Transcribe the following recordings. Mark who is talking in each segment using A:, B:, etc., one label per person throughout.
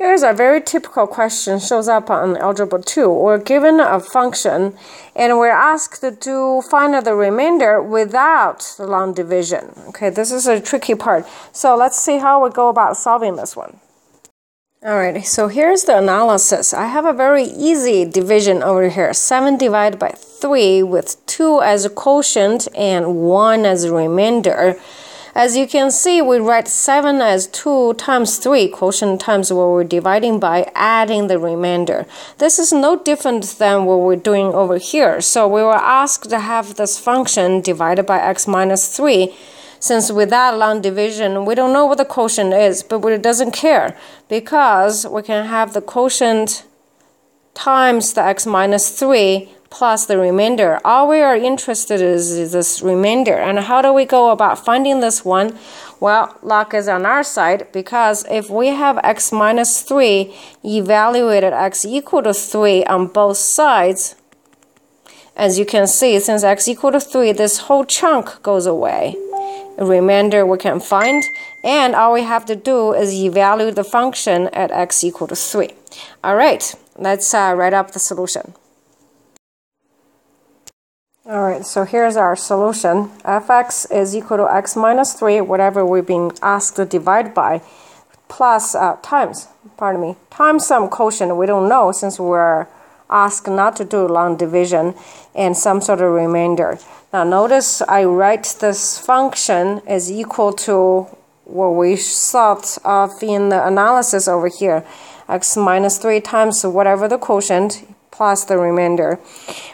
A: Here's a very typical question shows up on Algebra 2. We're given a function and we're asked to find the remainder without the long division. Okay, this is a tricky part. So let's see how we go about solving this one. Alright, so here's the analysis. I have a very easy division over here. 7 divided by 3 with 2 as a quotient and 1 as a remainder. As you can see, we write 7 as 2 times 3, quotient times what we're dividing by, adding the remainder. This is no different than what we're doing over here. So we were asked to have this function divided by x minus 3. Since without long division, we don't know what the quotient is, but it doesn't care because we can have the quotient times the x minus 3 plus the remainder. All we are interested in is this remainder. And how do we go about finding this one? Well, luck is on our side because if we have x minus 3 evaluated x equal to 3 on both sides, as you can see, since x equal to 3, this whole chunk goes away. A remainder we can find, and all we have to do is evaluate the function at x equal to 3. All right, let's uh, write up the solution. All right, so here's our solution. fx is equal to x minus 3, whatever we've been asked to divide by, plus uh, times, pardon me, times some quotient we don't know since we're asked not to do long division and some sort of remainder. Now notice I write this function is equal to what we thought of in the analysis over here, x minus 3 times whatever the quotient plus the remainder.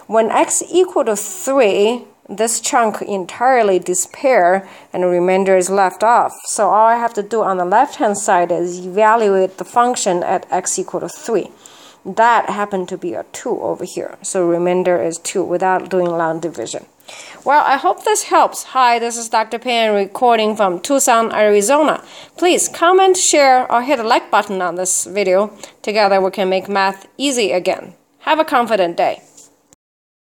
A: When x equal to 3, this chunk entirely disappear and the remainder is left off. So all I have to do on the left hand side is evaluate the function at x equal to 3. That happened to be a 2 over here. So remainder is 2 without doing long division. Well, I hope this helps. Hi, this is Dr. Pan recording from Tucson, Arizona. Please comment, share, or hit the like button on this video. Together we can make math easy again. Have a confident day.